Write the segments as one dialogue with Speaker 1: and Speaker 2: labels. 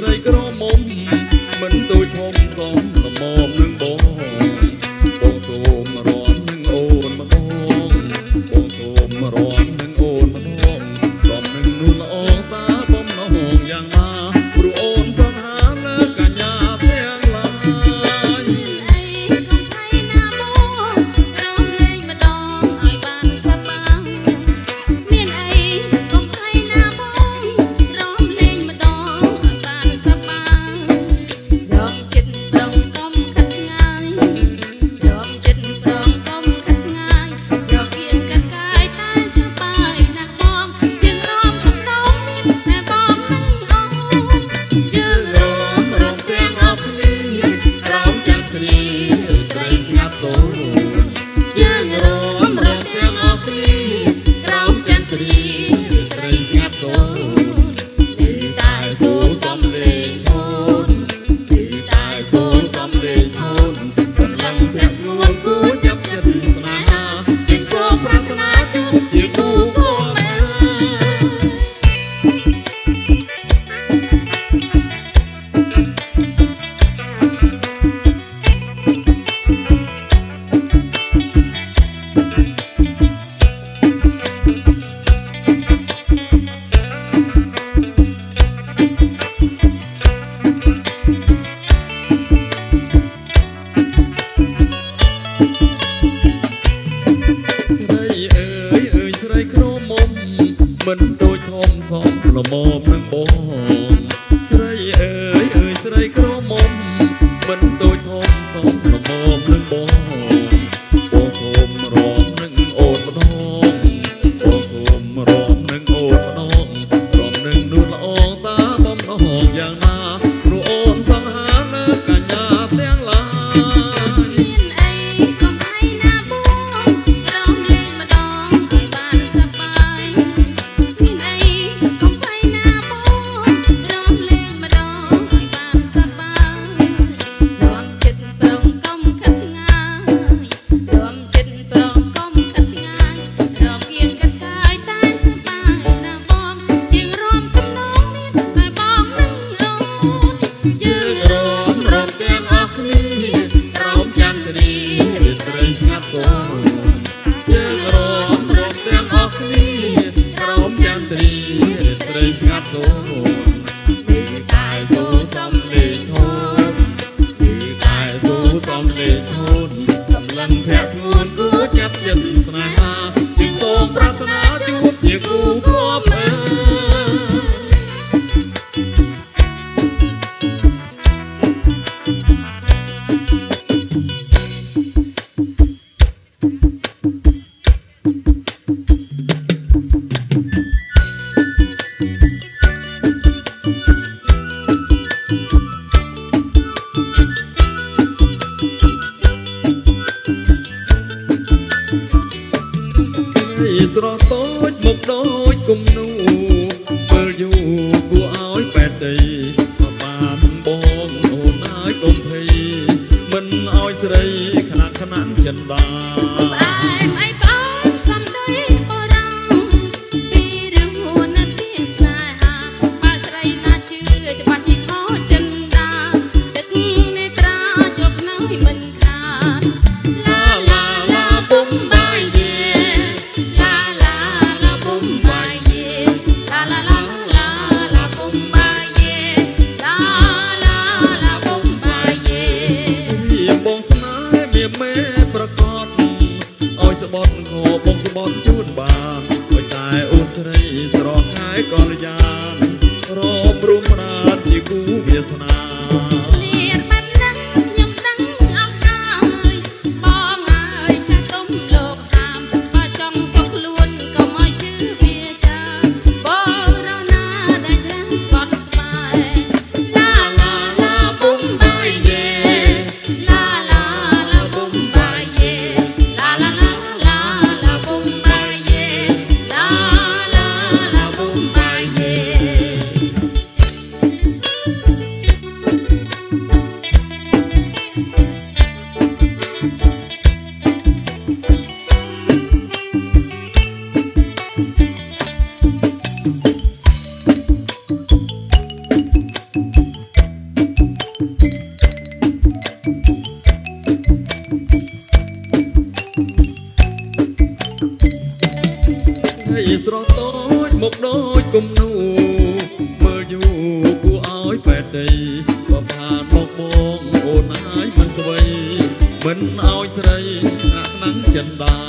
Speaker 1: ស្រីក្រមុំមិនដូ
Speaker 2: ចធំសំល្មមនឹង មិនដូចធំសំប្រមមនឹងប
Speaker 1: ងស្រីអើយអើយស្រីក្រមុំ
Speaker 2: មិន Some lay cold, some land pass ស្រស់តូចមកដូចគំនូមើលយូរគួរឲ្យបែកដីបានបងអូនហើយកុំភ័យ
Speaker 1: មិនឲ្យស្រីខ្នាក់ខ្នាក់ចិនដា ស្រស់តូ
Speaker 2: ចមកដូចគំនូមើលយូរគួរឲ្យបែកដីបបា
Speaker 1: មកបងអូនហើយ
Speaker 2: មិនអ្វី
Speaker 1: មិនឲ្យស្រីអាក់នឹងចិនដា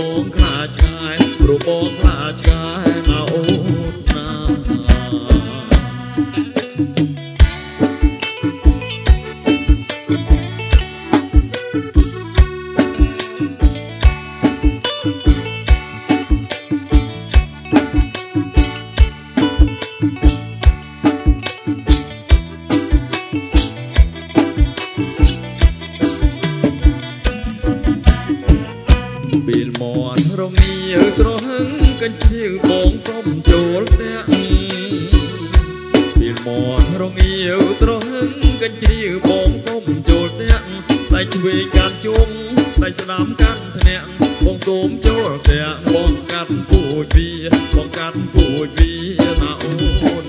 Speaker 1: boca. រមៀលត្រហឹងកញ្ជៀវបងសុំចូលផ្ទះពេលមករងៀវត្រហឹងកញ្ជៀវបងសុំចូលផ្ទះដៃឆ្វេងកាន់ជុំដៃស្ដាំកាន់ធ្នាក់បងសូមចូលផ្ទះបងកាត់ពូជវាបងកាត់ពូជវាណាអូ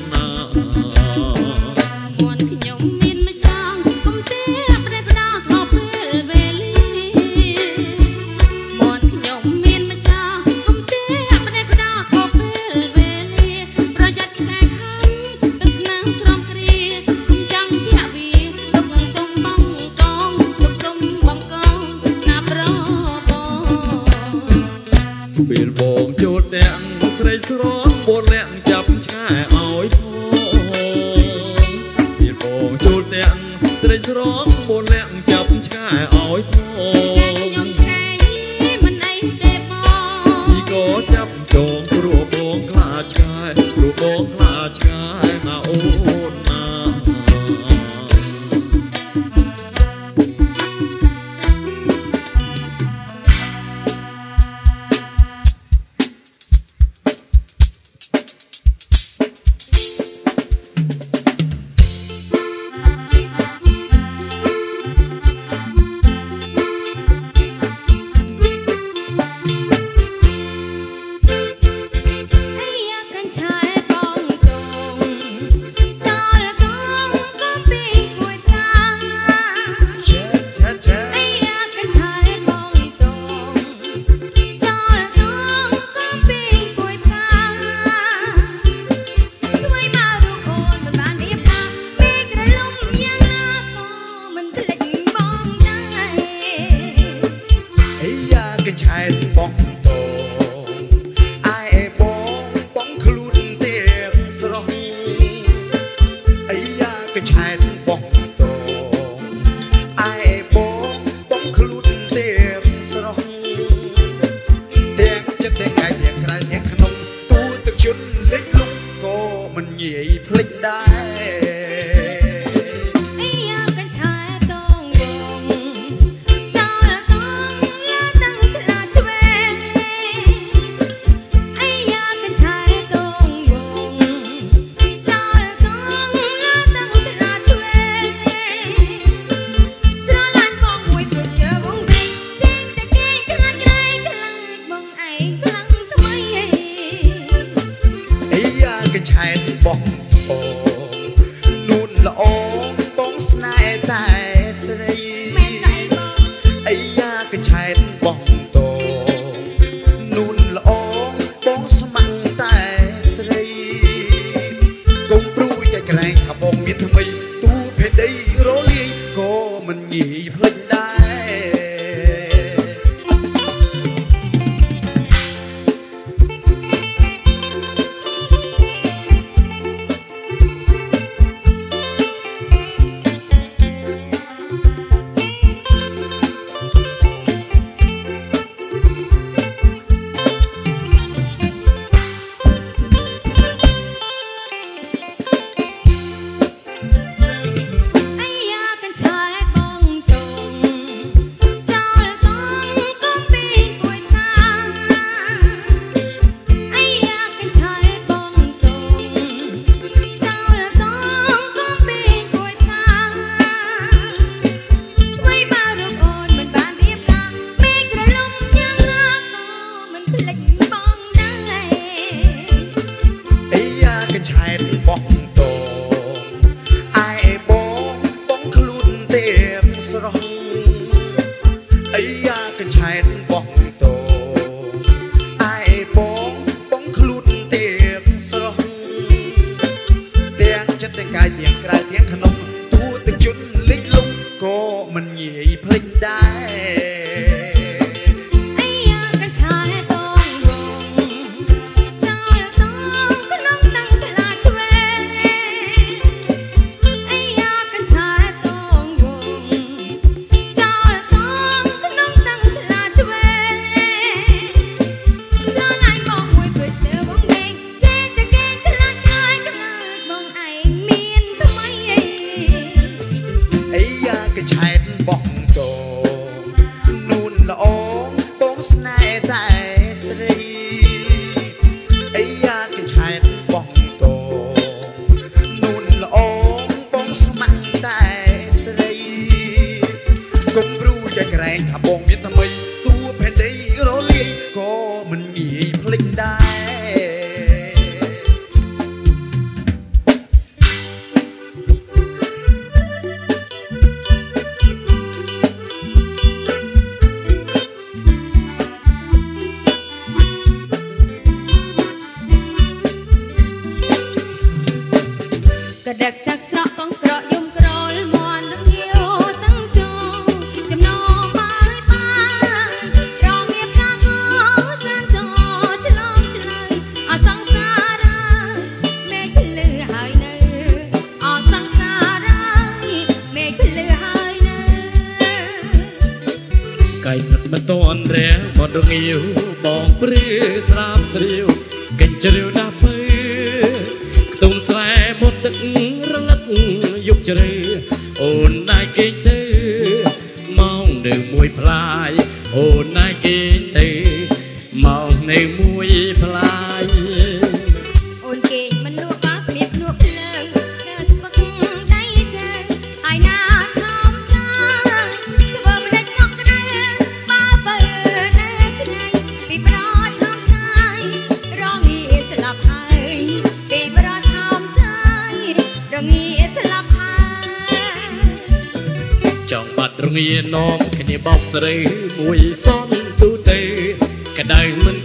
Speaker 2: គេ
Speaker 1: ឆែ
Speaker 3: ត
Speaker 2: បោះ
Speaker 3: អូ ងា
Speaker 2: វបងព្រាស្រាម
Speaker 3: ស្រា
Speaker 2: វក
Speaker 1: ញ្ជ្រាវដាស់ភើខ្ទុំស្រែមុតទឹករលឹកយុគជ្រៅអូនដែរគេទៅម៉ោងនៅមួយផ្លាយ
Speaker 2: អូនដែរគេ ស្រីមួយស
Speaker 1: នទូទេក្តៅមិន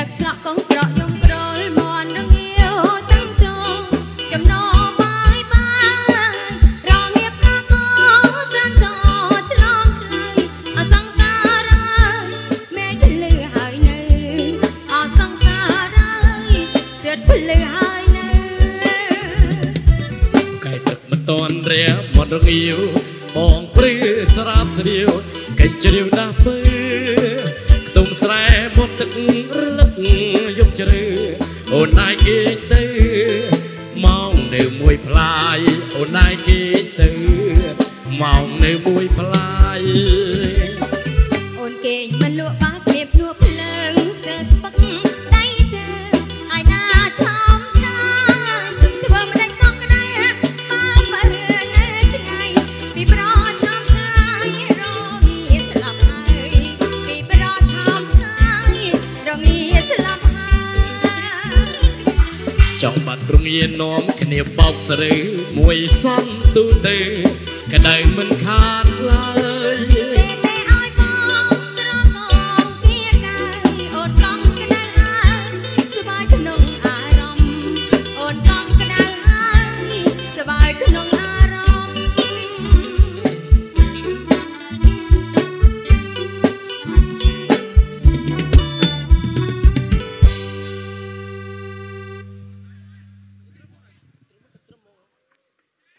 Speaker 2: ទឹកស្រក់កងក្រក់យំប្រលមនរងាវទាំងចងចំណោបាយបានរងាបកាកសានចោឆ្លងឆ្លៃអសង្សារមេឃលឺហើយនៅអសង្សារចិត្តលឺហើយនៅ
Speaker 1: កែទឹកមិនតន់រាមនរងាវបងព្រឿស្រាប់
Speaker 4: ស្រាវកេជ្រាវ បាត់រងានាំគ្នាបោកស្រូវមួយសន្ទុទៅក្តៅមិនខានឡើយ